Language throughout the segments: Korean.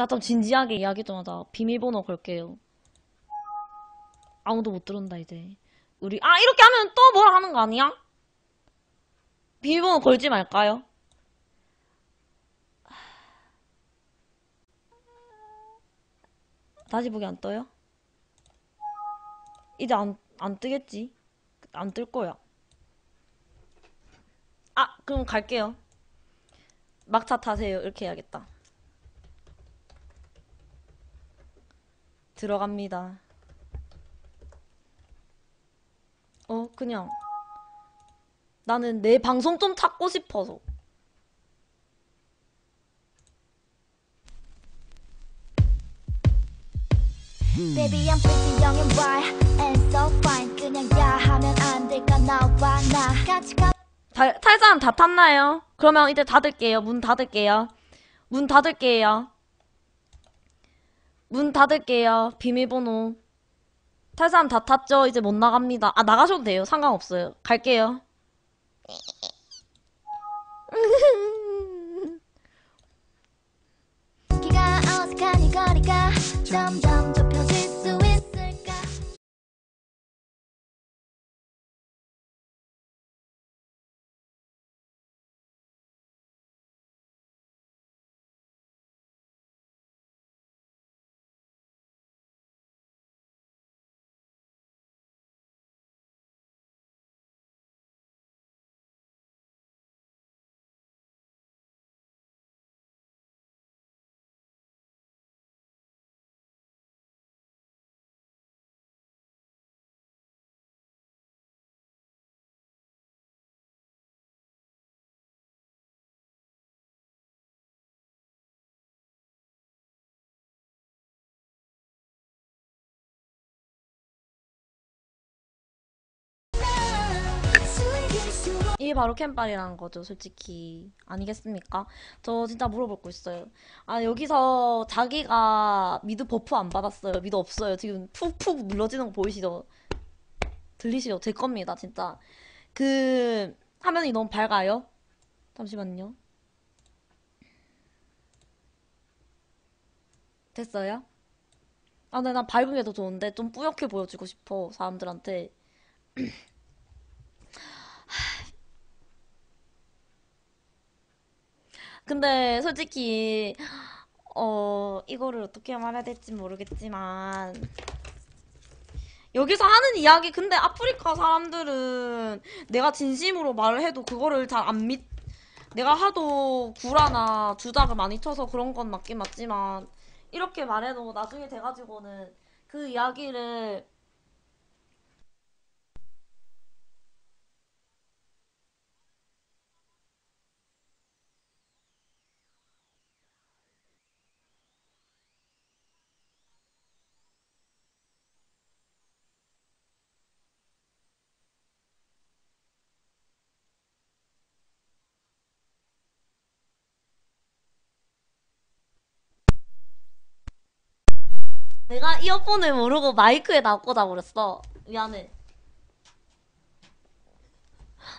나 좀 진지하게 이야기 좀 하자. 비밀번호 걸게요. 아무도 못 들은다, 이제. 우리, 아, 이렇게 하면 또 뭐라 하는 거 아니야? 비밀번호 걸지 말까요? 다시 보기 안 떠요? 이제 안, 안 뜨겠지? 안 뜰 거야. 아, 그럼 갈게요. 막차 타세요. 이렇게 해야겠다. 들어갑니다. 어, 그냥. 나는 내 방송 좀 찾고 싶어서. Baby I'm pretty young and wild and so fine 그냥 야 하면 안 될까 나와 나 같이 가 다, 탈 사람 다 탔나요? 그러면 이제 닫을게요. 문 닫을게요. 문 닫을게요. 문 닫을게요. 비밀번호. 탈 사람 다 탔죠? 이제 못 나갑니다. 아, 나가셔도 돼요. 상관없어요. 갈게요. 기가 어색한 이 거리가 점점 좁 이게 바로 캠빨이라는 거죠, 솔직히. 아니겠습니까? 저 진짜 물어볼 거 있어요. 아, 여기서 자기가 미드 buff 안 받았어요. 미드 없어요. 지금 푹푹 눌러지는 거 보이시죠? 들리시죠? 제 겁니다, 진짜. 그, 화면이 너무 밝아요? 잠시만요. 됐어요? 아, 근데 난 밝은 게 더 좋은데 좀 뿌옇게 보여주고 싶어, 사람들한테. 근데 솔직히 어 이거를 어떻게 말해야 될지 모르겠지만 여기서 하는 이야기 근데 아프리카 사람들은 내가 진심으로 말을 해도 그거를 잘 안 믿. 내가 하도 구라나 주작을 많이 쳐서 그런 건 맞긴 맞지만 이렇게 말해도 나중에 돼가지고는 그 이야기를 내가 이어폰을 모르고 마이크에다 꽂아 버렸어. 미안해.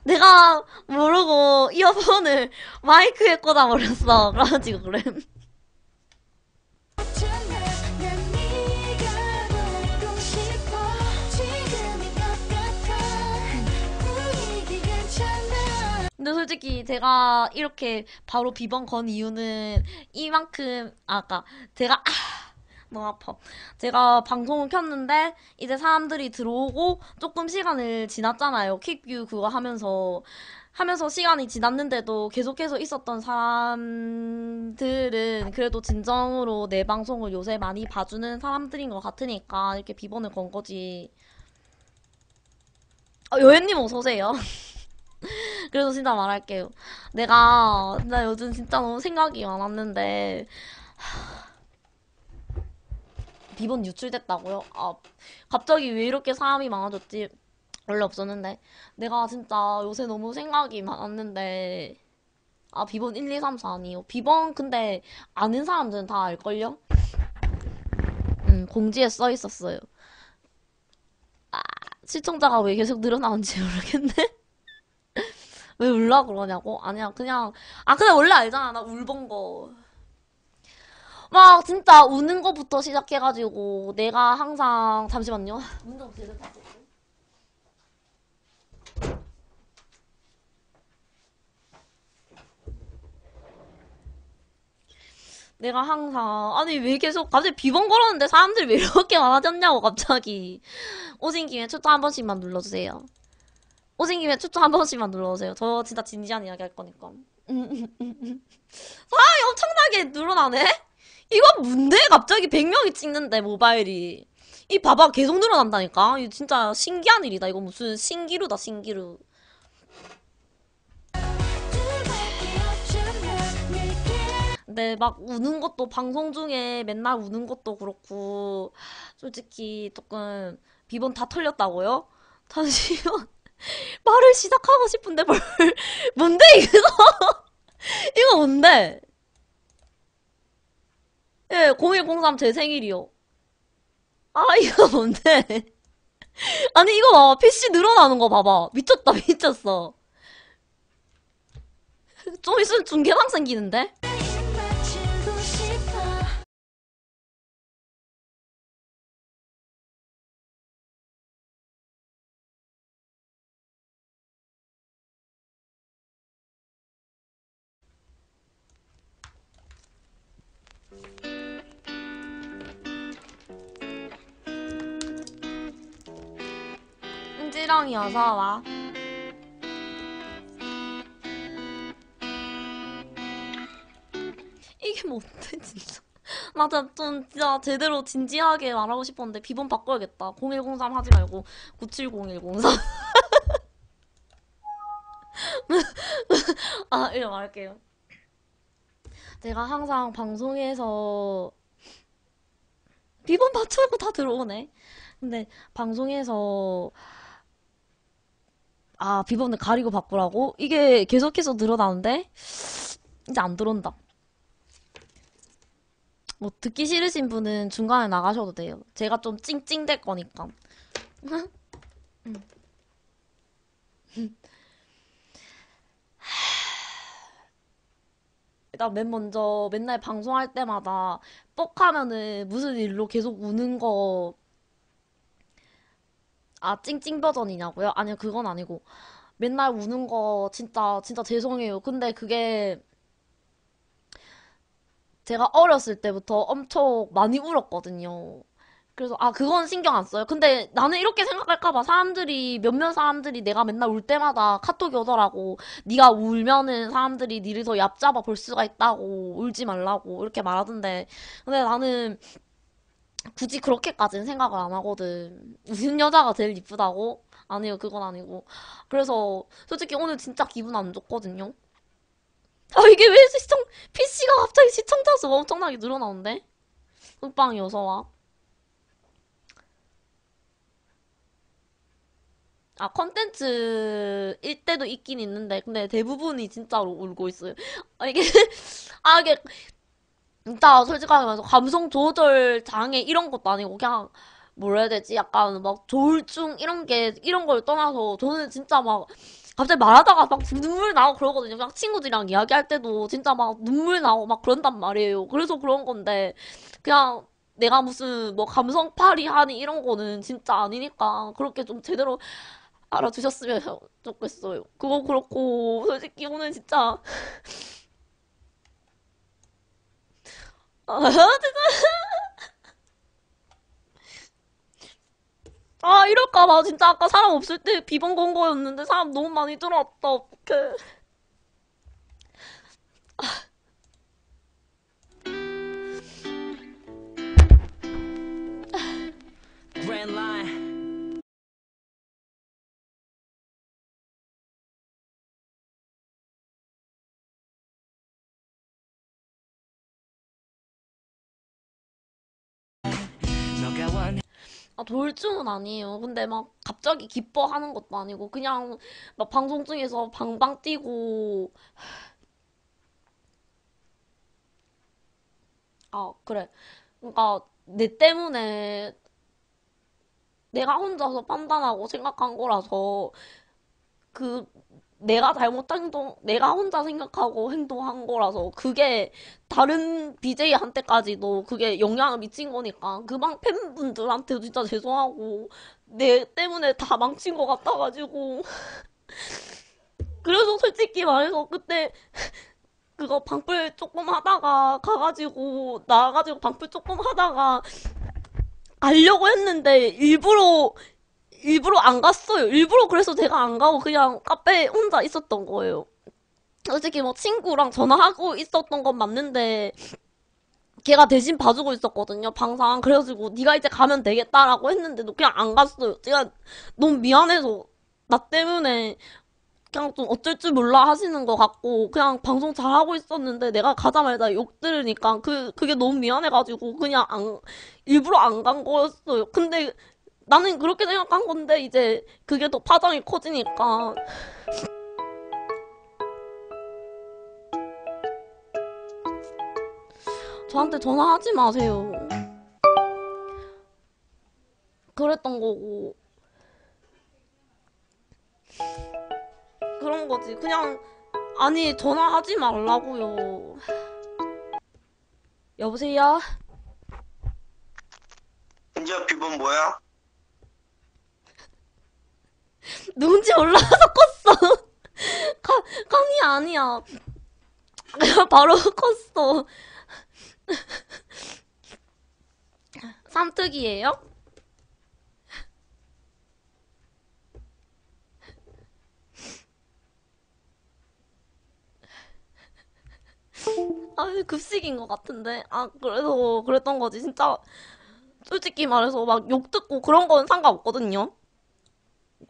내가 모르고 이어폰을 마이크에 꽂아 버렸어. 그래가지고 그래. 근데 솔직히 제가 이렇게 바로 비번 건 이유는 이만큼 아까 제가 아 너무 아파. 제가 방송을 켰는데 이제 사람들이 들어오고 조금 시간을 지났잖아요. 킥뷰 그거 하면서 하면서 시간이 지났는데도 계속해서 있었던 사람들은 그래도 진정으로 내 방송을 요새 많이 봐주는 사람들인 것 같으니까 이렇게 비번을 건 거지. 어, 여현님 어서 오세요. 그래서 진짜 말할게요. 내가 나 요즘 진짜 너무 생각이 많았는데 비번 유출됐다고요? 아 갑자기 왜 이렇게 사람이 많아졌지? 원래 없었는데 내가 진짜 요새 너무 생각이 많았는데 아 비번 1, 2, 3, 4 아니에요. 비번 근데 아는 사람들은 다 알걸요? 음 공지에 써 있었어요. 아 시청자가 왜 계속 늘어나는지 모르겠네. 왜 울라 그러냐고? 아니야, 그냥, 아, 근데 원래 알잖아. 나 울본 거. 막 진짜 우는 것부터 시작해가지고 내가 항상 잠시만요. 문좀 제대로 닫고. 내가 항상 아니 왜 계속 갑자기 비번 걸었는데 사람들이 왜 이렇게 많아졌냐고 갑자기 오신 김에 추천 한 번씩만 눌러주세요. 오신 김에 추천 한 번씩만 눌러주세요. 저 진짜 진지한 이야기 할 거니까. 사람이 엄청나게 늘어나네? 이건 뭔데? 갑자기 100명이 찍는데, 모바일이. 이 봐봐, 계속 늘어난다니까? 이거 진짜 신기한 일이다. 이거 무슨 신기루다, 신기루. 근데 막 우는 것도 방송 중에 맨날 우는 것도 그렇고, 솔직히 조금 비번 다 털렸다고요? 잠시만. 말을 시작하고 싶은데 뭘, 뭔데, 이거? 이거 뭔데? 예, 0103 제 생일이요. 아, 이거 뭔데? 아니, 이거 봐봐. PC 늘어나는 거 봐봐. 미쳤다, 미쳤어. 좀 있으면 중계방 생기는데? 은지랑이 어서 와. 이게 뭔데 진짜. 나 진짜 좀 진짜 제대로 진지하게 말하고 싶었는데 비번 바꿔야겠다. 0103 하지 말고 970103. 아, 이거 말할게요. 제가 항상 방송에서 비번 맞추고 다 들어오네. 근데 방송에서 아, 비번을 가리고 바꾸라고? 이게 계속해서 늘어나는데 이제 안 들어온다. 뭐 듣기 싫으신 분은 중간에 나가셔도 돼요. 제가 좀 찡찡댈 거니까. 일단 맨 먼저 맨날 방송할 때마다 뻑 하면은 무슨 일로 계속 우는 거 아, 찡찡 버전이냐고요? 아니요, 그건 아니고. 맨날 우는 거 진짜, 진짜 죄송해요. 근데 그게 제가 어렸을 때부터 엄청 많이 울었거든요. 그래서, 아, 그건 신경 안 써요. 근데 나는 이렇게 생각할까봐 사람들이, 몇몇 사람들이 내가 맨날 울 때마다 카톡이 오더라고. 네가 울면은 사람들이 니를 더 얕잡아 볼 수가 있다고. 울지 말라고. 이렇게 말하던데. 근데 나는 굳이 그렇게까지는 생각을 안 하거든. 무슨 여자가 제일 이쁘다고? 아니요, 그건 아니고. 그래서 솔직히 오늘 진짜 기분 안 좋거든요. 아, 이게 왜 시청, PC가 갑자기 시청자 수가 엄청나게 늘어나는데? 흑방이 어서 와. 아, 컨텐츠일 때도 있긴 있는데, 근데 대부분이 진짜로 울고 있어요. 아, 이게, 아, 이게, 진짜 솔직하게 말해서 감성 조절 장애 이런 것도 아니고 그냥 뭐라 해야 되지? 약간 막 조울증 이런 게 이런 걸 떠나서 저는 진짜 막 갑자기 말하다가 막 눈물 나고 그러거든요. 그냥 친구들이랑 이야기할 때도 진짜 막 눈물 나고 막 그런단 말이에요. 그래서 그런 건데 그냥 내가 무슨 뭐 감성팔이 하니 이런 거는 진짜 아니니까 그렇게 좀 제대로 알아주셨으면 좋겠어요. 그거 그렇고 솔직히 오늘 진짜 아, 아, 이럴까봐. 진짜 아까 사람 없을 때 비번 건 거였는데 사람 너무 많이 들어왔다. 어떡해. Grand line. 아, 돌증은 아니에요. 근데 막 갑자기 기뻐하는 것도 아니고 그냥 막 방송 중에서 방방 뛰고 아, 그래. 그러니까 내 때문에 내가 혼자서 판단하고 생각한 거라서 그 내가 잘못한 행동, 내가 혼자 생각하고 행동한 거라서 그게 다른 BJ한테까지도 그게 영향을 미친 거니까 그방 팬분들한테도 진짜 죄송하고 내 때문에 다 망친 것 같아가지고. 그래서 솔직히 말해서 그때 그거 방풀 조금 하다가 가가지고 나가지고 방풀 조금 하다가 가려고 했는데 일부러 일부러 안 갔어요. 일부러 그래서 제가 안 가고 그냥 카페에 혼자 있었던 거예요. 솔직히 뭐 친구랑 전화하고 있었던 건 맞는데 걔가 대신 봐주고 있었거든요. 방상. 그래가지고 네가 이제 가면 되겠다라고 했는데도 그냥 안 갔어요. 제가 너무 미안해서 나 때문에 그냥 좀 어쩔 줄 몰라 하시는 것 같고 그냥 방송 잘하고 있었는데 내가 가자마자 욕 들으니까 그 그게 너무 미안해가지고 그냥 안 일부러 안 간 거였어요. 근데 나는 그렇게 생각한 건데 이제 그게 더 파장이 커지니까 저한테 전화하지 마세요. 그랬던 거고 그런 거지. 그냥 아니 전화하지 말라고요. 여보세요? 이제 비번 뭐야? 누군지 몰라서 껐어. 가, 깡이 아니야. 바로 껐어. 삼특이에요? 아, 급식인 것 같은데. 아, 그래서 그랬던 거지. 진짜, 솔직히 말해서 막 욕 듣고 그런 건 상관없거든요.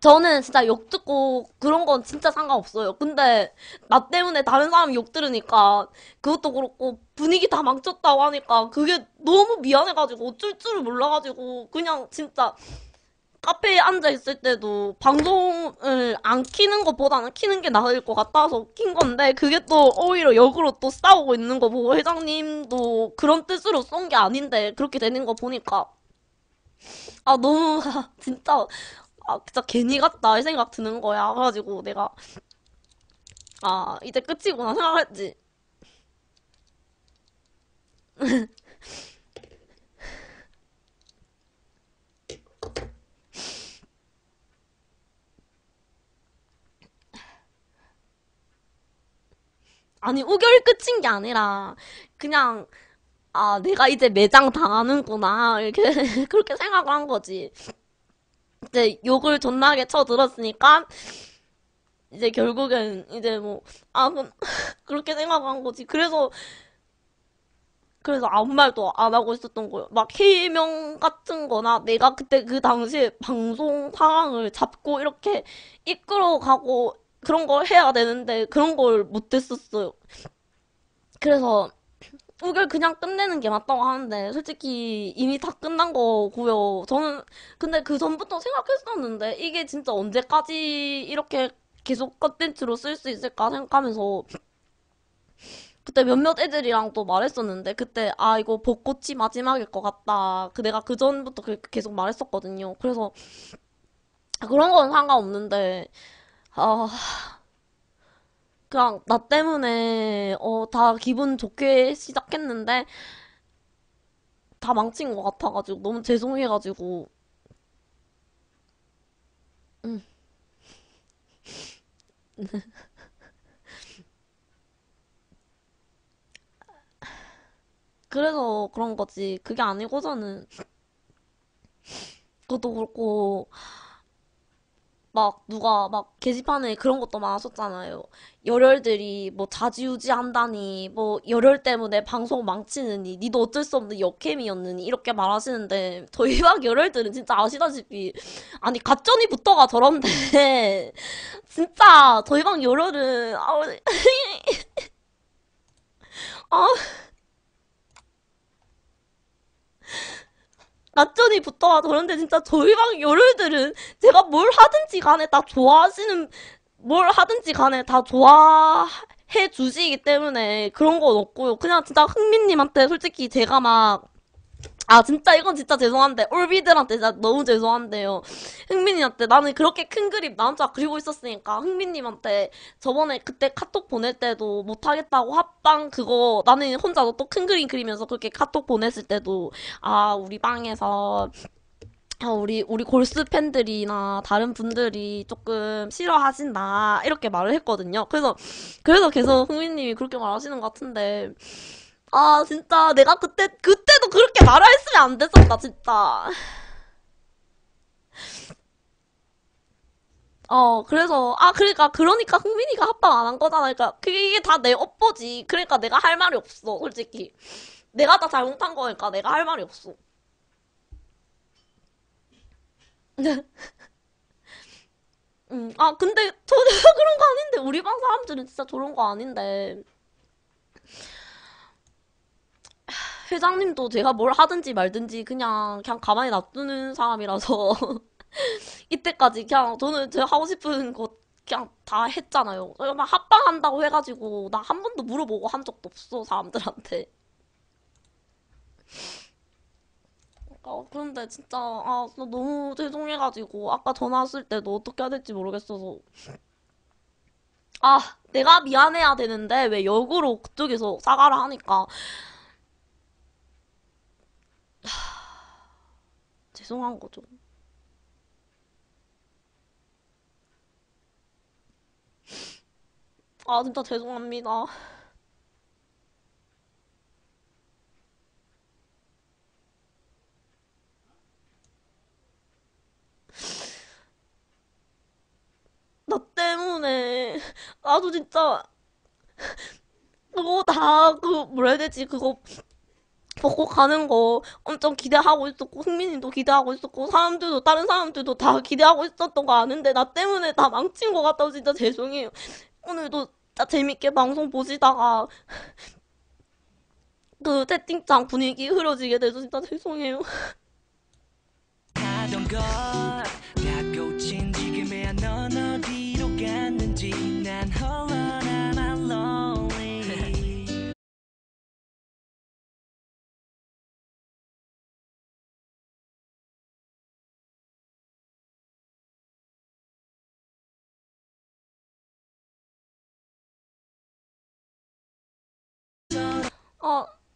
저는 진짜 욕 듣고 그런 건 진짜 상관없어요. 근데 나 때문에 다른 사람이 욕 들으니까 그것도 그렇고 분위기 다 망쳤다고 하니까 그게 너무 미안해가지고 어쩔 줄을 몰라가지고 그냥 진짜 카페에 앉아 있을 때도 방송을 안 키는 것보다는 키는 게 나을 것 같아서 킨 건데 그게 또 오히려 역으로 또 싸우고 있는 거 보고 회장님도 그런 뜻으로 쏜 게 아닌데 그렇게 되는 거 보니까 아 너무 진짜 아, 진짜 괜히 갔다 이 생각 드는 거야. 그래가지고 내가 아 이제 끝이구나 생각했지. 아니 우결 끝인 게 아니라 그냥 아 내가 이제 매장 당하는구나 이렇게 그렇게 생각을 한 거지. 이제 욕을 존나게 쳐들었으니까 이제 결국엔 이제 뭐 아 그렇게 생각한 거지. 그래서 그래서 아무 말도 안 하고 있었던 거예요. 막 해명 같은 거나 내가 그때 그 당시에 방송 상황을 잡고 이렇게 이끌어 가고 그런 걸 해야 되는데 그런 걸 못했었어요. 그래서 이걸 그냥 끝내는 게 맞다고 하는데 솔직히 이미 다 끝난 거고요. 저는 근데 그 전부터 생각했었는데 이게 진짜 언제까지 이렇게 계속 컨텐츠로 쓸 수 있을까 생각하면서 그때 몇몇 애들이랑 또 말했었는데 그때 아 이거 벚꽃이 마지막일 것 같다. 그 내가 그 전부터 그- 계속 말했었거든요. 그래서 그런 건 상관없는데 아 그냥 나 때문에 어 다 기분 좋게 시작했는데 다 망친 것 같아가지고 너무 죄송해가지고. 음. 그래서 그런 거지. 그게 아니고서는 그것도 그렇고 막 누가 막 게시판에 그런 것도 많았었잖아요. 열혈들이 뭐 자지우지 한다니 뭐 열혈 때문에 방송 망치느니 니도 어쩔 수 없는 역캠이었느니 이렇게 말하시는데 저희 막 열혈들은 진짜 아시다시피 아니 가전이부터가 저런데 진짜 저희 방 열혈은 아우 아 낮전이 붙어와 저런데 진짜 저희 방 열혈들은 제가 뭘 하든지 간에 다 좋아하시는 뭘 하든지 간에 다 좋아해 주시기 때문에 그런 건 없고요. 그냥 진짜 흥민님한테 솔직히 제가 막 아, 진짜, 이건 진짜 죄송한데, 올비들한테 진짜 너무 죄송한데요. 흥민이한테 나는 그렇게 큰 그림 나 혼자 그리고 있었으니까, 흥민님한테 저번에 그때 카톡 보낼 때도 못하겠다고 합방 그거, 나는 혼자 또 큰 그림 그리면서 그렇게 카톡 보냈을 때도, 아, 우리 방에서, 아, 우리, 우리 골스 팬들이나 다른 분들이 조금 싫어하신다. 이렇게 말을 했거든요. 그래서, 그래서 계속 흥민님이 그렇게 말하시는 것 같은데, 아, 진짜, 내가 그때, 그때도 그렇게 말을 했으면 안 됐었다, 진짜. 어, 그래서, 아, 그러니까, 그러니까 흥민이가 합방 안 한 거잖아. 그러니까, 그게 다 내 업보지. 그러니까 내가 할 말이 없어, 솔직히. 내가 다 잘못한 거니까 내가 할 말이 없어. 음, 아, 근데, 전혀 그런 거 아닌데. 우리 방 사람들은 진짜 저런 거 아닌데. 회장님도 제가 뭘 하든지 말든지 그냥 그냥 가만히 놔두는 사람이라서 이때까지 그냥 저는 제가 하고 싶은 거 그냥 다 했잖아요. 막 합방한다고 해가지고 나 한 번도 물어보고 한 적도 없어 사람들한테. 어, 그런데 진짜 아, 나 너무 죄송해가지고 아까 전화 왔을 때도 어떻게 해야 될지 모르겠어서 아 내가 미안해야 되는데 왜 역으로 그쪽에서 사과를 하니까 죄송한 거죠. 아, 진짜 죄송합니다. 나 때문에, 나도 진짜, 그거 다, 그, 뭐라 해야 되지, 그거, 먹고 가는 거 엄청 기대하고 있었고 흥민이도 기대하고 있었고 사람들도 다른 사람들도 다 기대하고 있었던 거 아는데 나 때문에 다 망친 것 같다고 진짜 죄송해요. 오늘도 진짜 재밌게 방송 보시다가 그 채팅창 분위기 흐려지게 돼서 진짜 죄송해요.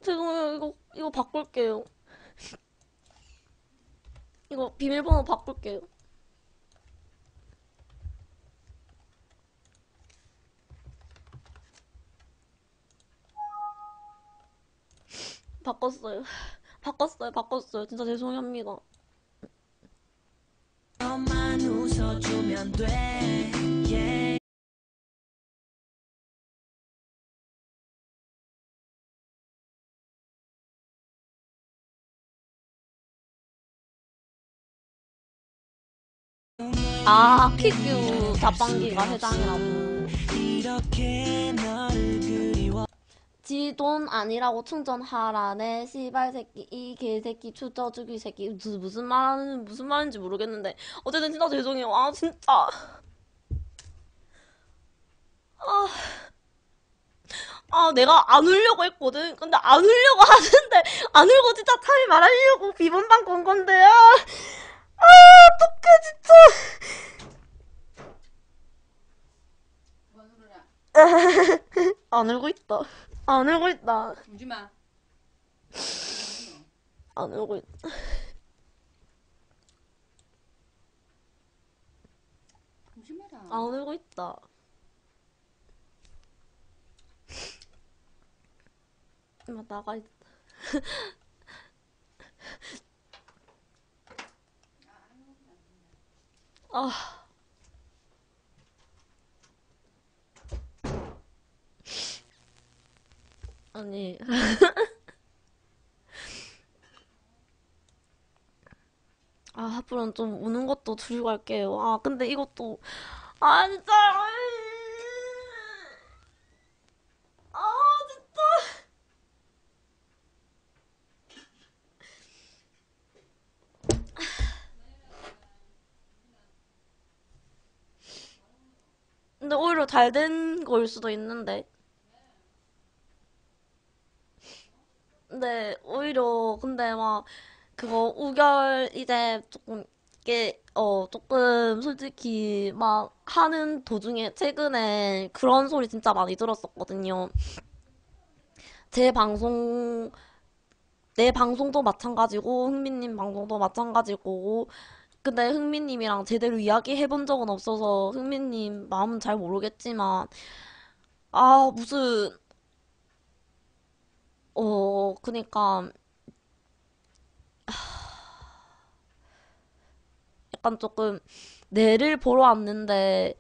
아 죄송해요. 이거 이거 바꿀게요. 이거 비밀번호 바꿀게요. 바꿨어요. 바꿨어요. 바꿨어요. 진짜 죄송합니다. 너만 웃어주면 돼 yeah. 아. 이렇게 너를 그리워 지돈 아니라고 충전하라네. 씨발 새끼 이 개새끼 추저 죽이 새끼. 무슨 말하는 무슨 말인지 모르겠는데. 어쨌든 진짜 죄송해요. 아 진짜. 아, 아 내가 안 울려고 했거든. 근데 안 울려고 하는데 안 울고 진짜 차라리 말하려고 비번방 건 건데 아, 아 어떡해 진짜 안 울고 있다 안 울고 있다 울지 마. 안 울고 있다 울지 마라. 안 울고 있다. 나가 있다. 아. 아니. 아, 앞으로는 좀 우는 것도 줄이고 할게요. 아, 근데 이것도, 아, 진짜, 아, 진짜. 근데 오히려 잘 된 거일 수도 있는데. 근데 오히려 근데 막 그거 우결 이제 조금 이게 어 조금 솔직히 막 하는 도중에 최근에 그런 소리 진짜 많이 들었었거든요. 제 방송 내 방송도 마찬가지고 흥민님 방송도 마찬가지고 근데 흥민님이랑 제대로 이야기해 본 적은 없어서 흥민님 마음은 잘 모르겠지만 아 무슨 어 그니까 약간 조금 내를 보러 왔는데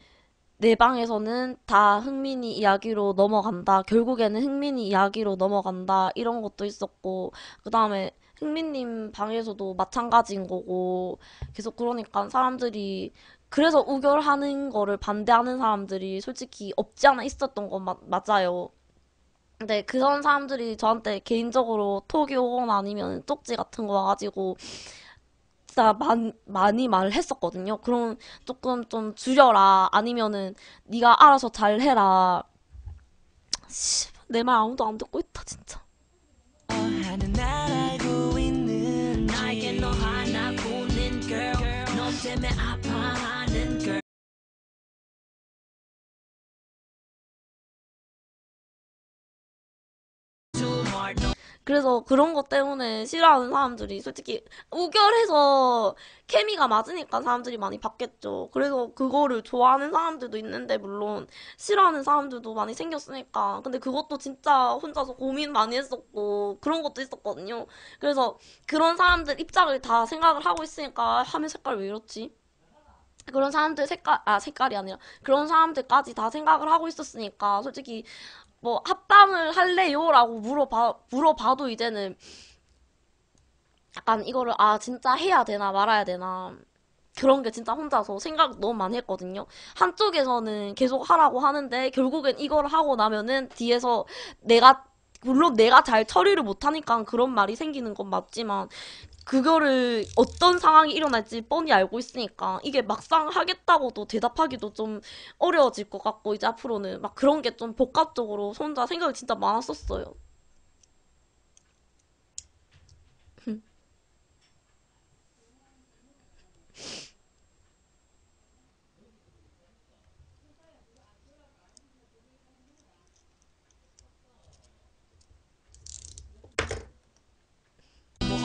내 방에서는 다 흥민이 이야기로 넘어간다. 결국에는 흥민이 이야기로 넘어간다. 이런 것도 있었고, 그 다음에 흥민님 방에서도 마찬가지인 거고, 계속 그러니까 사람들이, 그래서 우결하는 거를 반대하는 사람들이 솔직히 없지 않아 있었던 건 마- 맞아요. 근데 그런 사람들이 저한테 개인적으로 톡이 오거나 아니면 쪽지 같은 거 와가지고, 진짜 많, 많이 말을 했었거든요. 그럼 조금 좀 줄여라. 아니면은 네가 알아서 잘 해라. 내 말 아무도 안 듣고 있다, 진짜. 하는 날 알고 있는 나에게 너 하나 보는 girl 너 때문에 아파하는 girl Too hard no 그래서 그런 것 때문에 싫어하는 사람들이 솔직히 우결해서 케미가 맞으니까 사람들이 많이 받겠죠. 그래서 그거를 좋아하는 사람들도 있는데 물론 싫어하는 사람들도 많이 생겼으니까. 근데 그것도 진짜 혼자서 고민 많이 했었고 그런 것도 있었거든요. 그래서 그런 사람들 입장을 다 생각을 하고 있으니까 화면 색깔 왜 이렇지? 그런 사람들 색깔, 아, 색깔이 아니라, 그런 사람들까지 다 생각을 하고 있었으니까, 솔직히, 뭐, 합방을 할래요? 라고 물어봐, 물어봐도 이제는, 약간 이거를, 아, 진짜 해야 되나 말아야 되나. 그런 게 진짜 혼자서 생각 너무 많이 했거든요. 한쪽에서는 계속 하라고 하는데, 결국엔 이걸 하고 나면은, 뒤에서 내가, 물론 내가 잘 처리를 못하니까 그런 말이 생기는 건 맞지만, 그거를 어떤 상황이 일어날지 뻔히 알고 있으니까 이게 막상 하겠다고도 대답하기도 좀 어려워질 것 같고 이제 앞으로는 막 그런 게 좀 복합적으로 혼자 생각이 진짜 많았었어요. 뭐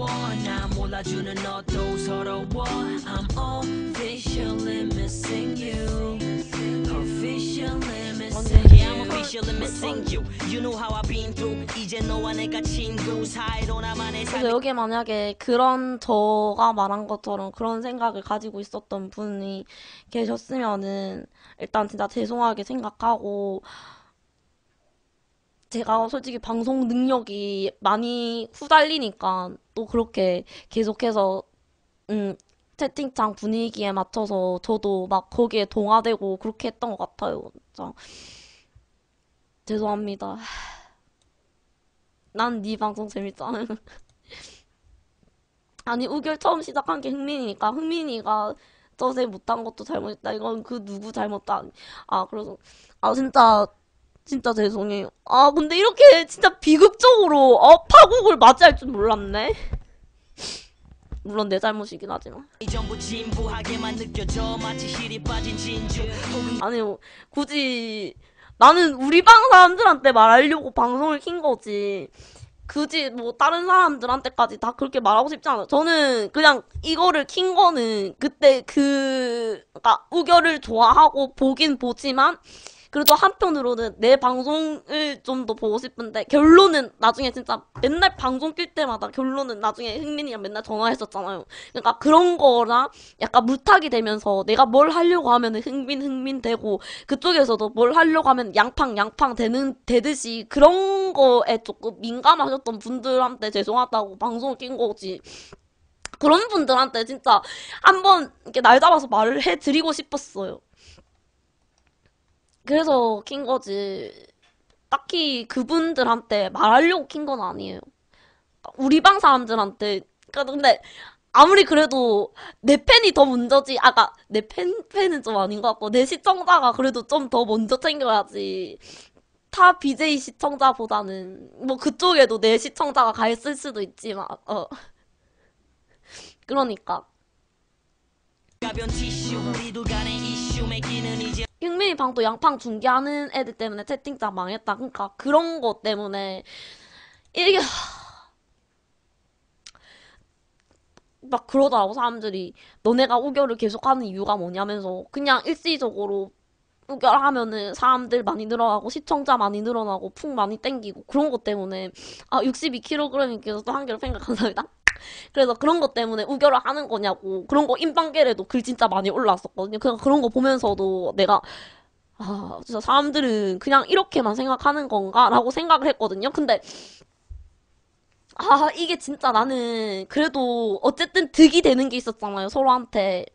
어려워 나 몰라주는 너도 서러워 I'm officially missing you Officially missing you Yeah I'm officially missing you You know how I've been through 이제 너와 내가 친구 사이로 나만의 삶이 그래서 여기 만약에 그런 저가 말한 것처럼 그런 생각을 가지고 있었던 분이 계셨으면은 일단 진짜 죄송하게 생각하고 제가 솔직히 방송 능력이 많이 후달리니까 또 그렇게 계속해서 음 채팅창 분위기에 맞춰서 저도 막 거기에 동화되고 그렇게 했던 것 같아요. 진짜 죄송합니다. 난 네 방송 재밌잖아. 아니 우결 처음 시작한 게 흥민이니까 흥민이가 저새 못한 것도 잘못했다. 이건 그 누구 잘못도 아니. 아 그래서 아 진짜 진짜 죄송해요. 아 근데 이렇게 진짜 비극적으로 어 파국을 맞이할 줄 몰랐네. 물론 내 잘못이긴 하지만. 아니 뭐 굳이 나는 우리 방 사람들한테 말하려고 방송을 킨 거지. 굳이 뭐 다른 사람들한테까지 다 그렇게 말하고 싶지 않아. 저는 그냥 이거를 킨 거는 그때 그 그러니까 우결을 좋아하고 보긴 보지만 그래도 한편으로는 내 방송을 좀 더 보고 싶은데 결론은 나중에 진짜 맨날 방송 낄 때마다 결론은 나중에 흥민이랑 맨날 전화했었잖아요. 그러니까 그런 거랑 약간 물타기 되면서 내가 뭘 하려고 하면은 흥민 흥민 되고 그쪽에서도 뭘 하려고 하면 양팡 양팡 되는 되듯이 그런 거에 조금 민감하셨던 분들한테 죄송하다고 방송을 낀 거지. 그런 분들한테 진짜 한번 이렇게 날 잡아서 말을 해드리고 싶었어요. 그래서 킨 거지. 딱히 그분들한테 말하려고 킨 건 아니에요. 우리 방 사람들한테. 그러니까 근데 아무리 그래도 내 팬이 더 먼저지. 아까 내 팬, 팬은 좀 아닌 것 같고 내 시청자가 그래도 좀 더 먼저 챙겨야지. 타 BJ 시청자보다는 뭐 그쪽에도 내 시청자가 가 있을 수도 있지만 어 그러니까 흥민이 방도 양팡 중계하는 애들 때문에 채팅창 망했다. 그러니까 그런 것 때문에 이게 막 그러더라고 사람들이. 너네가 우결을 계속하는 이유가 뭐냐면서 그냥 일시적으로 우결하면은 사람들 많이 늘어나고 시청자 많이 늘어나고 풍 많이 땡기고 그런 것 때문에 아 62kg님께서 또 한 개로 팬가 감사합니다. 그래서 그런 것 때문에 우결을 하는 거냐고 그런 거 인방계에도 글 진짜 많이 올라왔었거든요. 그냥 그런 거 보면서도 내가 아 진짜 사람들은 그냥 이렇게만 생각하는 건가라고 생각을 했거든요. 근데 아 이게 진짜 나는 그래도 어쨌든 득이 되는 게 있었잖아요. 서로한테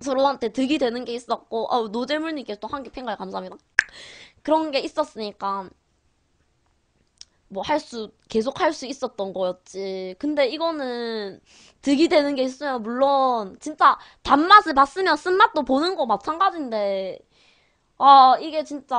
서로한테 득이 되는 게 있었고 아 노재물님께서 또 한 개 팬가에 감사합니다. 그런 게 있었으니까 뭐 할 수, 계속 할 수 있었던 거였지. 근데 이거는 득이 되는 게 있어요. 물론, 진짜 단맛을 봤으면 쓴맛도 보는 거 마찬가지인데, 아, 이게 진짜,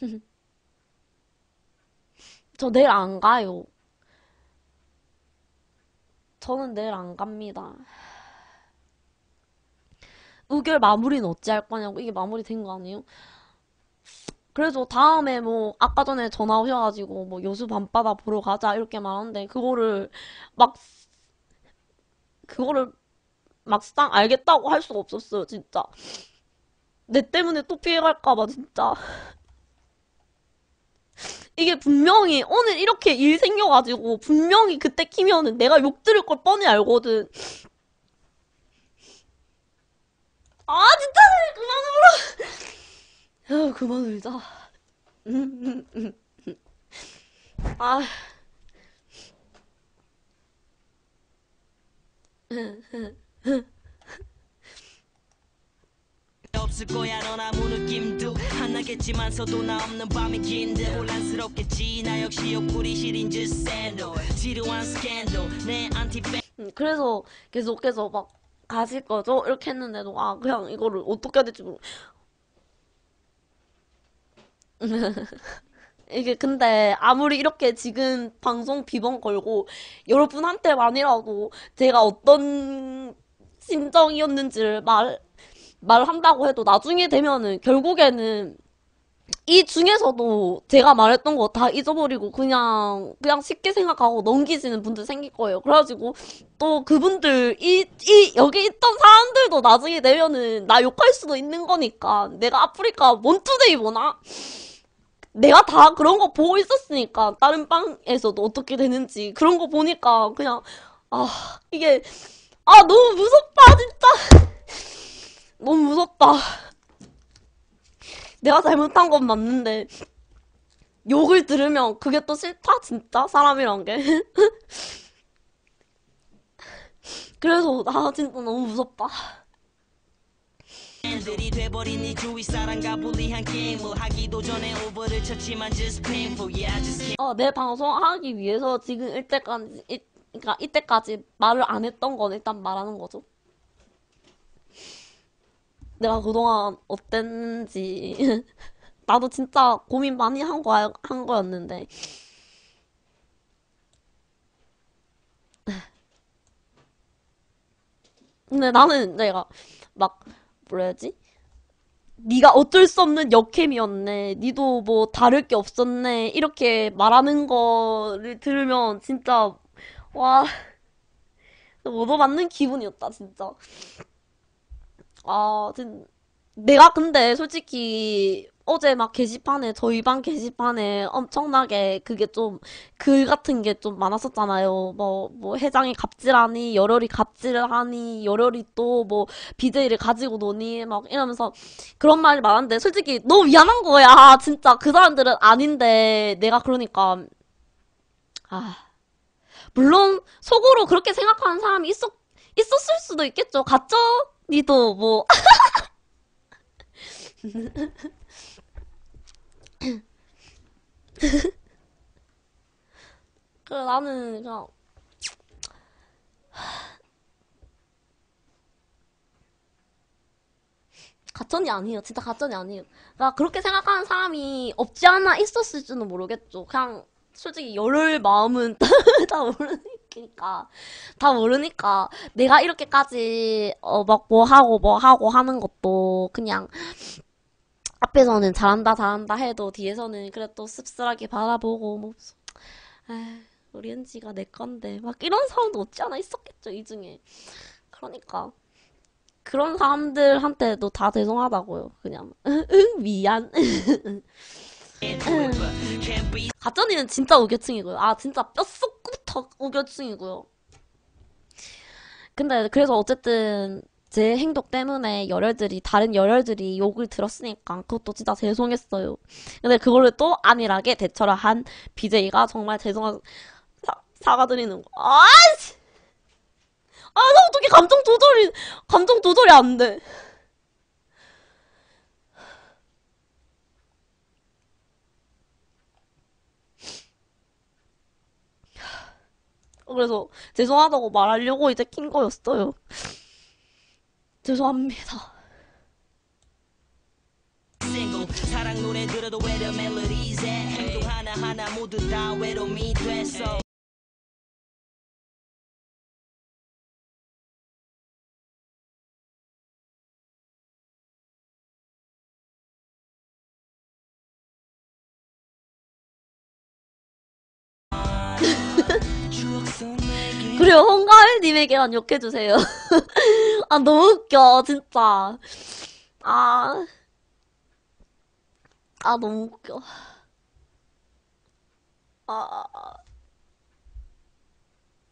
저 내일 안 가요. 저는 내일 안 갑니다. 우결 마무리는 어찌 할 거냐고 이게 마무리 된 거 아니에요? 그래서 다음에 뭐 아까 전에 전화 오셔가지고 뭐 여수 밤바다 보러 가자 이렇게 말하는데 그거를 막 그거를 막상 알겠다고 할 수가 없었어요 진짜 내 때문에 또 피해갈까 봐 진짜 이게 분명히 오늘 이렇게 일 생겨가지고 분명히 그때 키면은 내가 욕 들을 걸 뻔히 알거든. 아 진짜 그만 울어. 야 그만 울자. 아. 없을 거야 넌 아무 느낌도 안 나겠지만서도 나 없는 밤이 긴데 혼란스럽겠지 나 역시 옆구리 시린 just 샌들 지루한 스캔들 내 안티팬 음, 그래서 계속해서 막 가실 거죠? 이렇게 했는데도 아 그냥 이거를 어떻게 해야 될지 모르. 이게 근데 아무리 이렇게 지금 방송 비번 걸고 여러분한테만이라도 제가 어떤 심정이었는지를 말 말한다고 해도 나중에 되면은 결국에는 이 중에서도 제가 말했던 거 다 잊어버리고 그냥 그냥 쉽게 생각하고 넘기시는 분들 생길 거예요. 그래가지고 또 그분들 이 이 여기 있던 사람들도 나중에 되면은 나 욕할 수도 있는 거니까 내가 아프리카 원투데이 보나? 내가 다 그런 거 보고 있었으니까 다른 방에서도 어떻게 되는지 그런 거 보니까 그냥 아 이게 아 너무 무섭다 진짜 너무 무섭다. 내가 잘못한 건 맞는데 욕을 들으면 그게 또 싫다 진짜? 사람이란 게. 그래서 나 진짜 너무 무섭다. 들이 돼버린 네 주위 사람과 불리한 게임을 하기도 전에 오버를 쳤지만 just painful yeah just can't 어, 내 방송 하기 위해서 지금 이때까지 이, 그러니까 이때까지 말을 안 했던 건 일단 말하는 거죠 내가 그동안 어땠는지 나도 진짜 고민 많이 한 거야 한 거였는데 근데 나는 내가 막 뭐라 해야지? 네가 어쩔 수 없는 역캠이었네. 니도 뭐 다를 게 없었네. 이렇게 말하는 거를 들으면 진짜 와 얻어맞는 기분이었다 진짜. 아, 진 내가 근데 솔직히 어제 막 게시판에 저희 방 게시판에 엄청나게 그게 좀 글 같은 게 좀 많았었잖아요. 뭐뭐 회장이 갑질하니 열혈이 갑질을 하니 열혈이 또 뭐 BJ를 가지고 노니 막 이러면서 그런 말이 많았는데 솔직히 너무 미안한 거야. 진짜 그 사람들은 아닌데 내가 그러니까 아 물론 속으로 그렇게 생각하는 사람이 있었 있었을 수도 있겠죠. 갔죠? 니도 뭐 그 나는 그냥 가천이 아니에요. 진짜 가천이 아니에요. 나 그렇게 생각하는 사람이 없지 않아 있었을지는 모르겠죠. 그냥 솔직히 열을 마음은 다 모르니까 다 모르니까 내가 이렇게까지 어 막 뭐 하고 뭐 하고 하는 것도 그냥 앞에서는 잘한다 잘한다 해도 뒤에서는 그래 또 씁쓸하게 바라보고 뭐 아, 우리 은지가 내 건데. 막 이런 사람도 없지 않아? 있었겠죠 이 중에. 그러니까 그런 사람들한테도 다 죄송하다고요 그냥. 응 미안. 가전이는 진짜 우겨충이고요. 아 진짜 뼛속 부터 우겨충이고요 근데 그래서 어쨌든 제 행동 때문에 열혈들이 다른 열혈들이 욕을 들었으니까 그것도 진짜 죄송했어요. 근데 그거를 또 안일하게 대처를 한 BJ가 정말 죄송한 사, 사과드리는 거. 아씨, 아, 나 어떻게 감정 조절이 감정 조절이 안 돼. 그래서 죄송하다고 말하려고 이제 킨 거였어요. 죄송합니다. 사랑 노래 들어도 멜로디에 행동 하나하나 모두 다 외로움이 됐어 홍가을님에게만 욕해주세요. 아, 너무 웃겨, 진짜. 아. 아, 너무 웃겨. 아.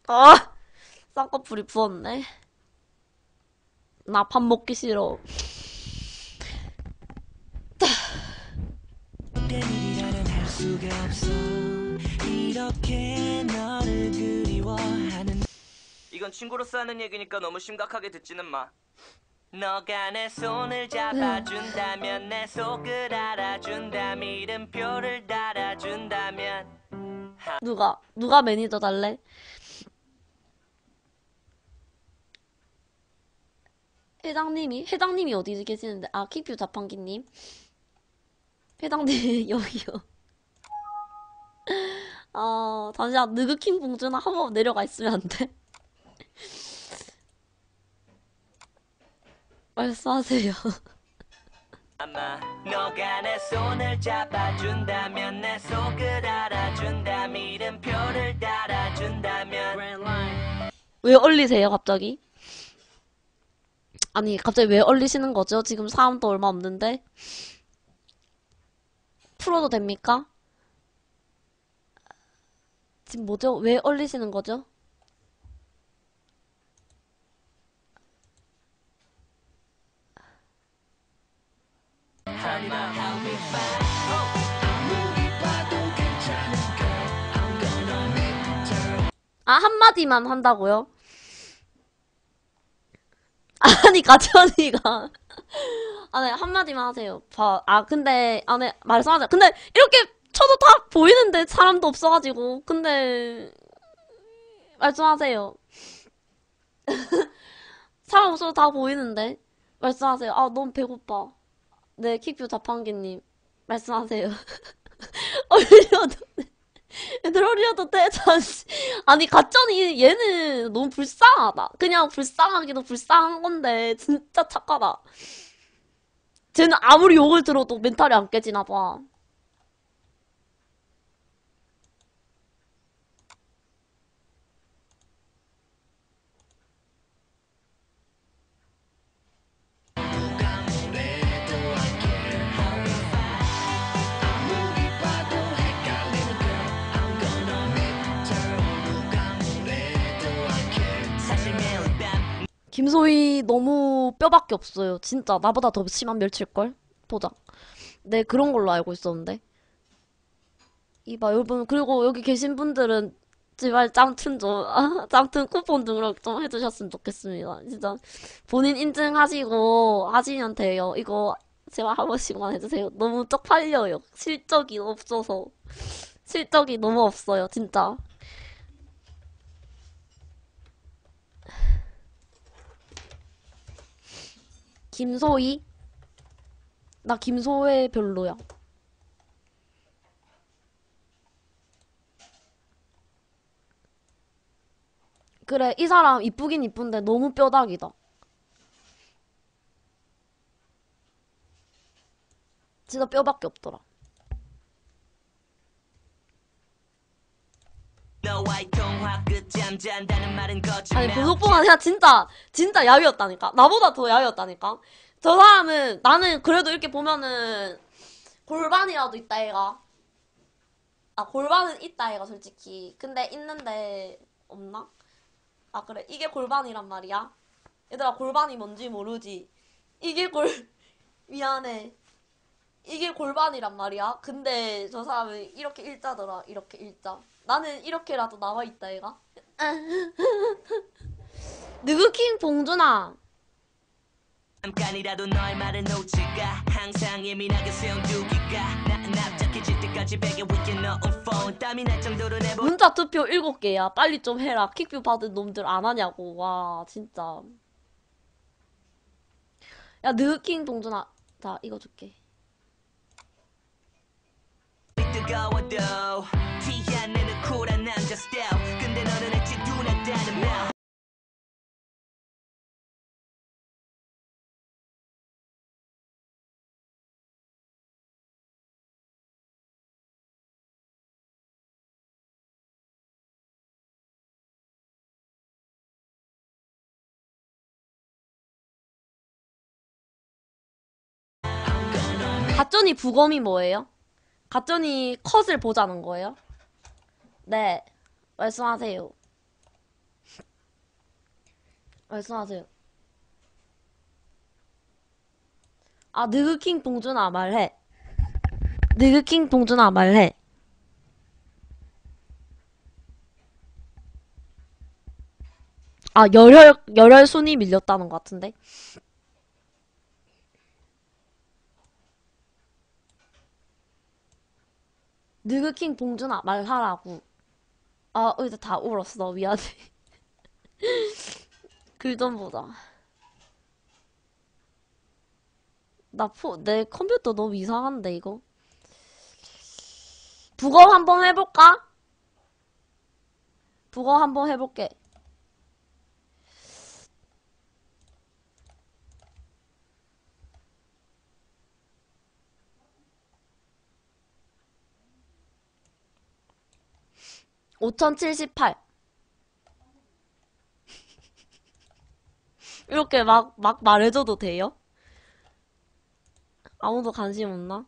아. 쌍꺼풀이 부었네. 나 밥 먹기 싫어. 이렇게 너를 그리워하는 이건 친구로서 하는 얘기니까 너무 심각하게 듣지는 마. 너가 내 손을 잡아준다면 내 속을 알아준다면 이름표를 달아준다면 누가, 누가 매니저 달래? 회장님이? 회장님이 어디 계시는데? 아, 키뷰 자판기님. 회장님, 여기요. 아, 잠시만, 느그킹 봉준아 한 번 내려가 있으면 안 돼? 말씀하세요. 아마 너가 내 손을 잡아준다면 내 속을 알아준다면 이름표를 달아준다면 왜 얼리세요, 갑자기? 아니, 갑자기 왜 얼리시는 거죠? 지금 사람도 얼마 없는데? 풀어도 됩니까? 지금 뭐죠? 왜 얼리시는 거죠? 아, 한마디만 한다고요? 아니, 가천이가. 아, 네, 한마디만 하세요. 봐. 아, 근데, 아, 네, 말씀하세요. 근데, 이렇게 쳐도 다 보이는데, 사람도 없어가지고. 근데, 말씀하세요. 사람 없어도 다 보이는데. 말씀하세요. 아, 너무 배고파. 네, 킥뷰 자판기님. 말씀하세요. 올려도 돼. 얘들 올려도 돼, 잠시. 아니, 가천이 얘는 너무 불쌍하다. 그냥 불쌍하기도 불쌍한 건데, 진짜 착하다. 쟤는 아무리 욕을 들어도 멘탈이 안 깨지나 봐. 김소희 너무 뼈밖에 없어요. 진짜 나보다 더 심한 멸치일걸? 도장. 네, 그런 걸로 알고 있었는데. 이봐, 여러분. 그리고 여기 계신 분들은 제발 짱튼 좀, 아, 짱튼 쿠폰 등록 좀 해주셨으면 좋겠습니다. 진짜. 본인 인증하시고 하시면 돼요. 이거 제발 한 번씩만 해주세요. 너무 쪽팔려요. 실적이 없어서. 실적이 너무 없어요. 진짜. 김소희? 나 김소혜 별로야. 그래, 이 사람 이쁘긴 이쁜데 너무 뼈다귀다. 진짜 뼈밖에 없더라. 너와의 통화 끝 잠잔다는 말은 거짓말 아니 고속봉아 내가 진짜 진짜 야위였다니까. 나보다 더 야위였다니까. 저 사람은 나는 그래도 이렇게 보면은 골반이라도 있다 얘가. 아 골반은 있다 얘가 솔직히. 근데 있는데 없나? 아 그래. 이게 골반이란 말이야? 얘들아 골반이 뭔지 모르지? 이게 골 미안해. 이게 골반이란 말이야? 근데 저 사람은 이렇게 일자더라. 이렇게 일자 나는 이렇게라도 나와 있다 얘가. 느그킹? 봉준아. 잠깐이라도 너의 말을 놓칠까 항상 예민하게 세운 두기가. 나 납작해질 때까지 베개 위에 넣은 폰 땀이 날 정도로 내보 문자 투표 7개야. 빨리 좀 해라. 킥뷰 받은 놈들 안 하냐고. 와 진짜. 야 느그킹? 봉준아. 자 이거 줄게. 뜨거워도 티 스타일 근데 너는 액지 둔하다는 말 가전이 부검이 뭐예요? 가전이 컷을 보자는 거예요? 네 말씀하세요. 말씀하세요. 아 느그킹 봉준아 말해. 느그킹 봉준아 말해. 아 열혈 열혈 순위 밀렸다는 것 같은데? 느그킹 봉준아 말하라고 아 이제 다 울었어. 미안해. 글 좀 보자. 나 포, 내 컴퓨터 너무 이상한데 이거? 북어 한번 해볼까? 북어 한번 해볼게 (5078) 이렇게 막, 막 말해줘도 돼요? 아무도 관심 없나?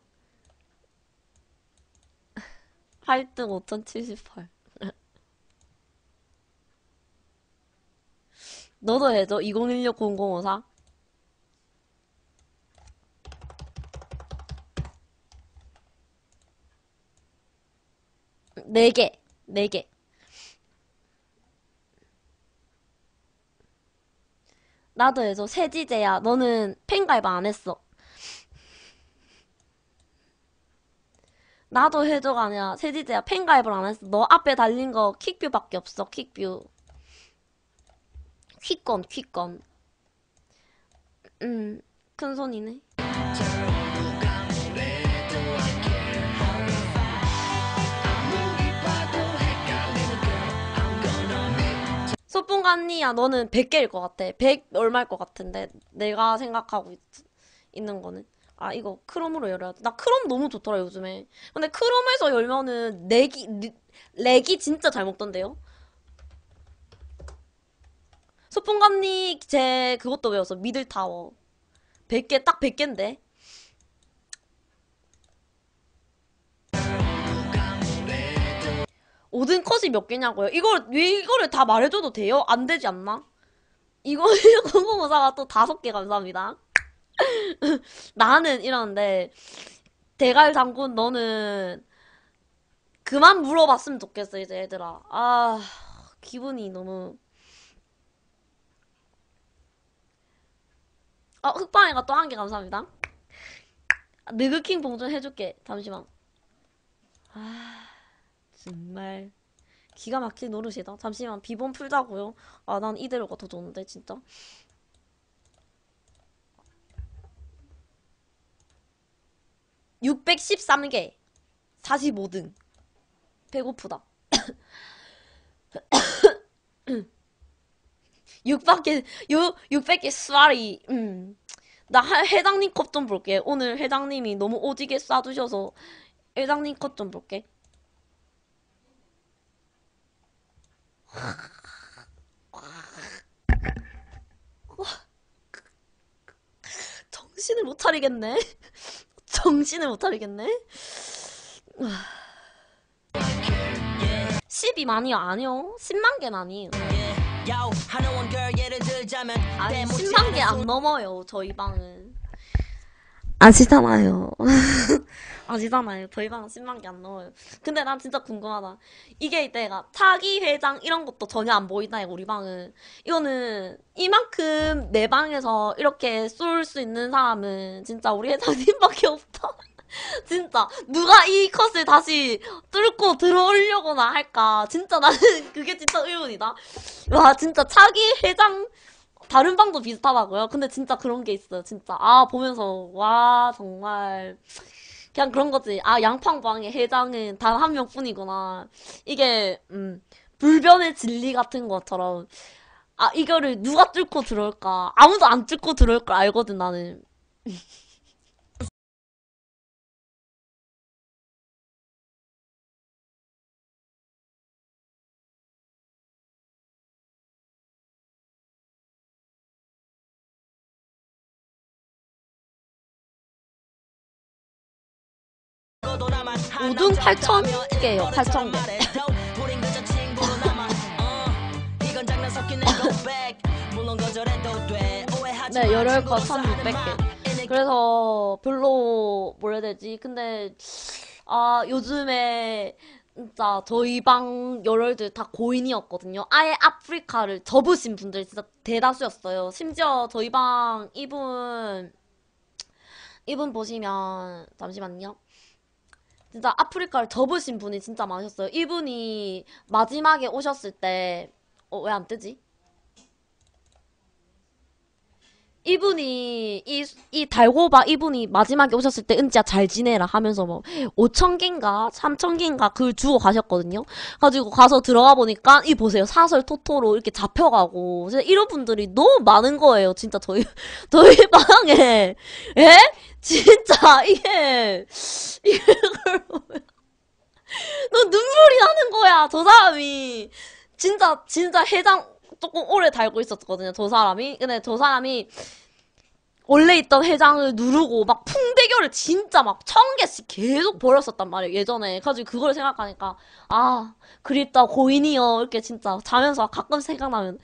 8등 5078. 너도 해줘? 2016-0054? 네 개, 네 개. 나도 해줘. 세지재야. 너는 팬 가입 안 했어. 나도 해줘가 아니라 세지재야. 팬 가입을 안 했어. 너 앞에 달린 거 킥뷰밖에 없어. 킥뷰. 퀵건, 퀵건. 음, 큰 손이네. 소풍간니야 너는 100개일 것 같아. 100 얼마일 것 같은데 내가 생각하고 있, 있는 거는 아 이거 크롬으로 열어야 돼. 나 크롬 너무 좋더라 요즘에. 근데 크롬에서 열면은 lag이 리- lag이 진짜 잘 먹던데요. 소풍간니 제 그것도 외웠어. middle tower. 100개 딱 100개인데. 오든 컷이 몇 개냐고요? 이걸 왜 이거를 다 말해줘도 돼요? 안 되지 않나? 이거 공공모사가 또 다섯 개 감사합니다. 나는 이러는데 대갈 장군 너는 그만 물어봤으면 좋겠어 이제 얘들아. 아 기분이 너무 아 흑방이가 또 한 개 감사합니다. 느그킹 봉준 해줄게 잠시만. 아 정말 기가 막힌 노릇이다. 잠시만 비번 풀자고요. 아 난 이대로가 더 좋은데 진짜. 613개 45등 배고프다. 육밖에 600개 쏘리. 음. 나 회장님 컵 좀 볼게. 오늘 회장님이 너무 오지게 쏴주셔서 회장님 컵 좀 볼게. 정신을 못 차리겠네. 정신을 못 차리겠네. 10이 많이요? 아니요. 10만 개는 아니에요. 아니, 때묻지 10만 개 안 넘어요, 저희 방은. 아시잖아요. 아시잖아요. 저희 방은 10만 개 안 넘어요. 근데 난 진짜 궁금하다. 이게 이때가 차기 회장 이런 것도 전혀 안 보인다, 이거 우리 방은. 이거는 이만큼 내 방에서 이렇게 쏠 수 있는 사람은 진짜 우리 회장님밖에 없다. 진짜 누가 이 컷을 다시 뚫고 들어오려거나 할까 진짜 나는 그게 진짜 의문이다 와 진짜 차기 회장 다른 방도 비슷하다고요? 근데 진짜 그런 게 있어요 진짜. 아 보면서 와 정말. 그냥 그런 거지. 아 양팡방의 회장은 단 한 명 뿐이구나. 이게 음 불변의 진리 같은 것처럼. 아 이거를 누가 뚫고 들어올까? 아무도 안 뚫고 들어올 걸 알거든 나는 5등 남자 8천 개요, 8천 개. 네, 마, 열혈 거 친구로서 하는 1600개. 말. 그래서 별로 뭐라 해야 되지? 근데 아 요즘에 진짜 저희 방 열혈들 다 고인이었거든요. 아예 아프리카를 접으신 분들이 진짜 대다수였어요. 심지어 저희 방 이분 이분 보시면 잠시만요. 진짜 아프리카를 접으신 분이 진짜 많으셨어요. 이분이 마지막에 오셨을 때 어, 왜 안 뜨지? 이분이 이, 이 달고바 이분이 마지막에 오셨을 때 은지야 잘 지내라 하면서 뭐 5천 개인가 3천 개인가 글 주고 가셨거든요. 가지고 가서 들어가 보니까 이 보세요 사설 토토로 이렇게 잡혀가고 진짜 이런 분들이 너무 많은 거예요. 진짜 저희 저희 방에 예 진짜 이게 이걸 너 눈물이 나는 거야. 저 사람이 진짜 진짜 해장 조금 오래 달고 있었거든요. 저 사람이. 근데 저 사람이 원래 있던 회장을 누르고 막 풍대결을 진짜 막 천 개씩 계속 벌였었단 말이에요. 예전에. 가지고 그걸 생각하니까 아 그립다 고인이요. 이렇게 진짜 자면서 가끔 생각나면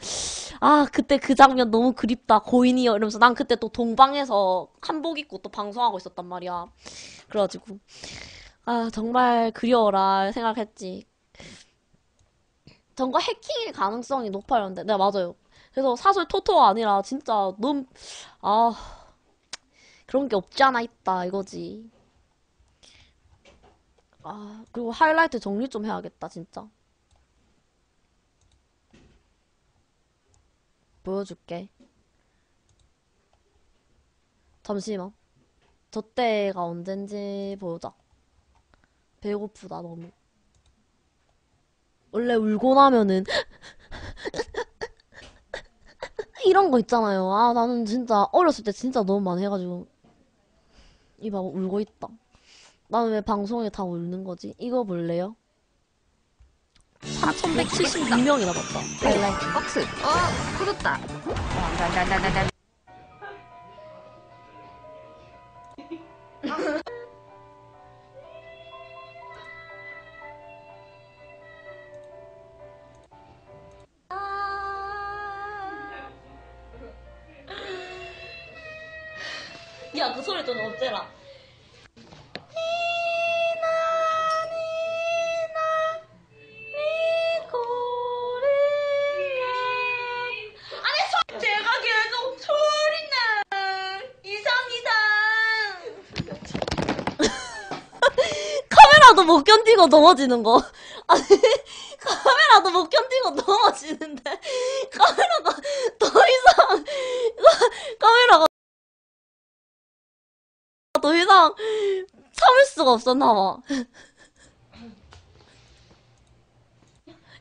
아 그때 그 장면 너무 그립다 고인이요. 이러면서 난 그때 또 동방에서 한복 입고 또 방송하고 있었단 말이야. 그래가지고 아 정말 그리워라 생각했지. 전거 해킹일 가능성이 높아였는데, 네, 맞아요. 그래서 사설 토토가 아니라 진짜 너무, 아, 그런 게 없지 않아 있다, 이거지. 아, 그리고 하이라이트 정리 좀 해야겠다, 진짜. 보여줄게. 잠시만. 저 때가 언젠지 보자. 배고프다, 너무. 원래 울고 나면은 이런 거 있잖아요. 아, 나는 진짜 어렸을 때 진짜 너무 많이 해가지고 이봐 울고 있다. 나는 왜 방송에 다 울는 거지? 이거 볼래요? 3176명이나 봤다. 박스. 어, 터졌다. 어, 나나나나나. 야, 못 견디고 넘어지는 거. 아니, 카메라도 못 견디고 넘어지는데. 카메라가 더 이상, 카메라가 더 이상 참을 수가 없었나 봐.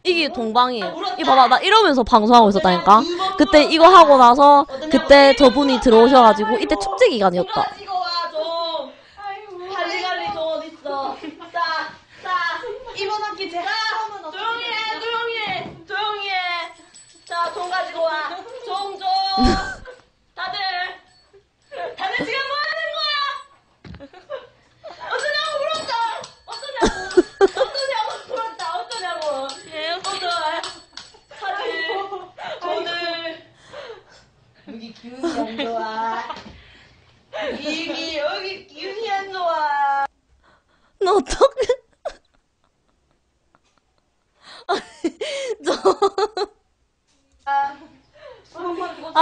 이게 동방이에요. 이 봐봐, 나 이러면서 방송하고 있었다니까. 그때 이거 하고 나서 그때 저분이 들어오셔가지고 이때 축제 기간이었다. 가지고 와 좀. 할리갈리 좀 어딨어. 자, 자, 이번 학기 제가 조용히 해, 조용히 해, 조용히 해. 자, 돈 가지고 와. 좀 줘. 다들, 다들 지금 뭐 하는 거야? 어쩌냐고 물었다. 어쩌냐고. 어쩌냐고 물었다. 어쩌냐고. 오늘, 다들, 오늘. 여기 기운이 안 좋아. 이미 여기 기운이 안 좋아. 나 어떡해. 저. 아,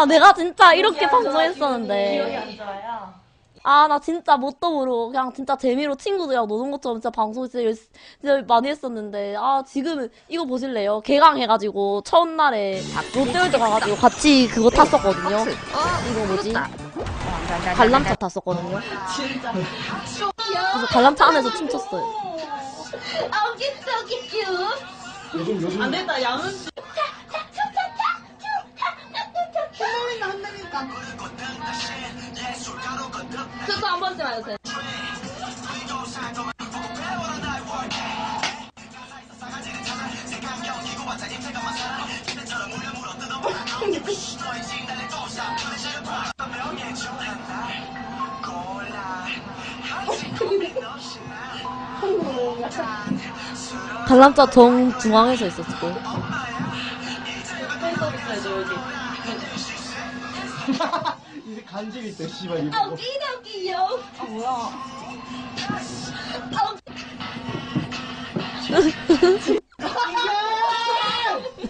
내가 진짜 이렇게 방송했었는데. 기억이 안 좋아요. 아, 나 진짜 뭣도 모르고 그냥 진짜 재미로 친구들이랑 노는 것처럼 진짜 방송 진짜, 열- 진짜 많이 했었는데. 아, 지금은 이거 보실래요? 개강해가지고 첫날에 롯데월드 가가지고 같이 그거 탔었거든요. 이거 뭐지? 관람차 탔었거든요. 그래서 관람차 안에서 춤췄어요. 어기 저기 큐안 됐다, 양은. 그거 한 번쯤 해주세요. 관람차 정 중앙에서 거예요. 이제 간질 있어, 씨발, 이거. 어기더기요 아, 뭐야.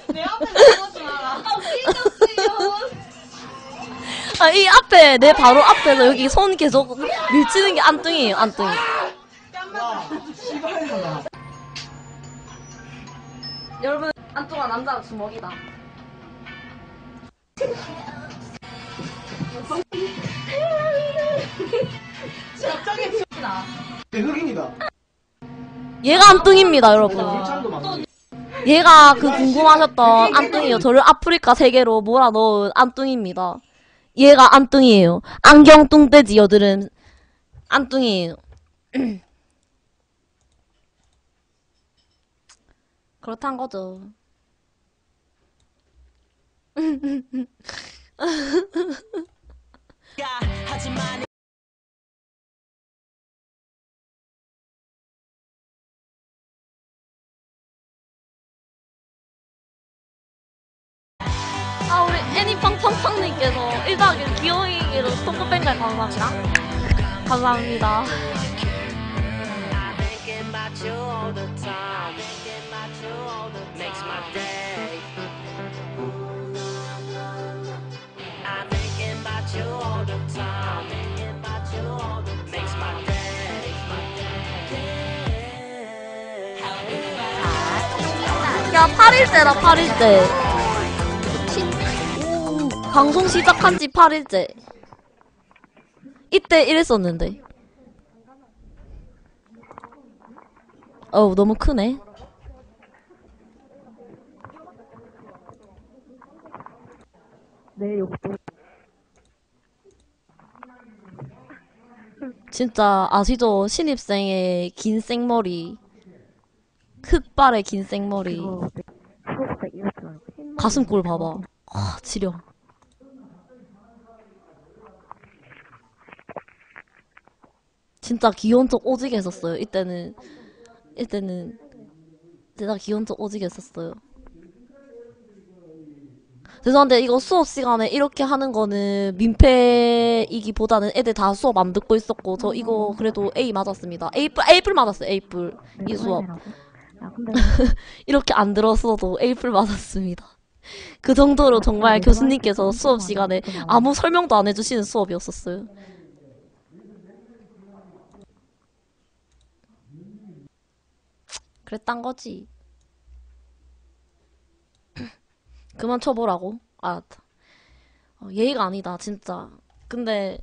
내 앞에 나오지 마라. 아, 이 앞에, 내 바로 앞에서 여기 손 계속 밀치는 게 안뚱이에요, 안뚱이. 여러분, 안뚱아 남자 주먹이다. 갑자기 튀나. 내 흑인이다. 얘가 안뚱입니다, 여러분. 많아. 얘가 그 궁금하셨던 안뚱이요. 저를 아프리카 세계로 몰아넣은 안뚱입니다. 얘가 안뚱이에요. 안경 뚱떼지 여들은 안뚱이에요. 그렇단 거죠. 하지만 아 우리 애니 팡팡팡님께서 1박 귀여이기로 스토커뱅갈 감사합니다. 감사합니다. 야 8일째다 8일째. 오, 방송 시작한 지 8일째. 이때 이랬었는데. 어우 너무 크네. 진짜 아시죠? 신입생의 긴 생머리. 흑발의 긴 생머리. 가슴골 봐봐. 아, 지려. 진짜 귀여운 척 오지게 했었어요. 이때는, 이때는, 진짜 귀여운 척 오지게 했었어요. 죄송한데, 이거 수업 시간에 이렇게 하는 거는 민폐이기보다는 애들 다 수업 안 듣고 있었고, 저 이거 그래도 A 맞았습니다. A뿔, A뿔 맞았어요, A뿔. 이 수업. 이렇게 안 들었어도 A뿔 맞았습니다. 그 정도로 정말 교수님께서 수업 시간에 아무 설명도 안 해주시는 수업이었었어요. 그랬단 거지. 그만 쳐보라고? 알았다. 어, 예의가 아니다, 진짜. 근데,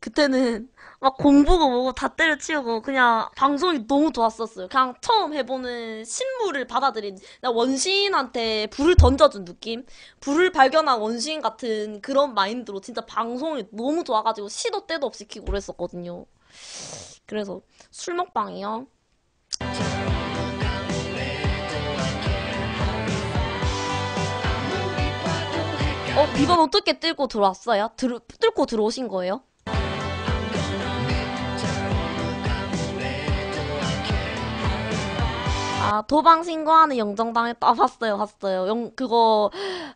그때는 막 공부고 뭐고 다 때려치우고 그냥 방송이 너무 좋았었어요. 그냥 처음 해보는 신물을 받아들인 나 원시인한테 불을 던져준 느낌? 불을 발견한 원시인 같은 그런 마인드로 진짜 방송이 너무 좋아가지고 시도 때도 없이 키고 그랬었거든요. 그래서 술 먹방이요. 어, 비번 어떻게 뚫고 들어왔어요? 들, 뚫고 들어오신 거예요? 아, 도방 신고하는 영정당했다. 아, 봤어요, 봤어요. 영, 그거,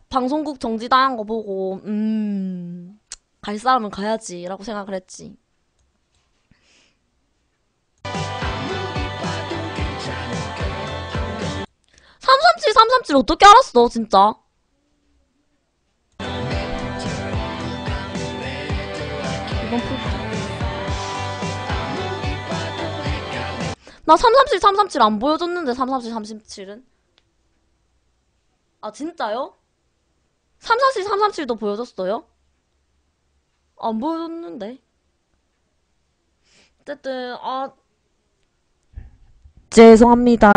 방송국 정지당한 거 보고, 음, 갈 사람은 가야지, 라고 생각을 했지. 삼삼칠, 삼삼칠 어떻게 알았어, 진짜? 나 337, 337 안 보여줬는데, 337, 337은? 아, 진짜요? 337, 337도 보여줬어요? 안 보여줬는데. 어쨌든, 아. 죄송합니다.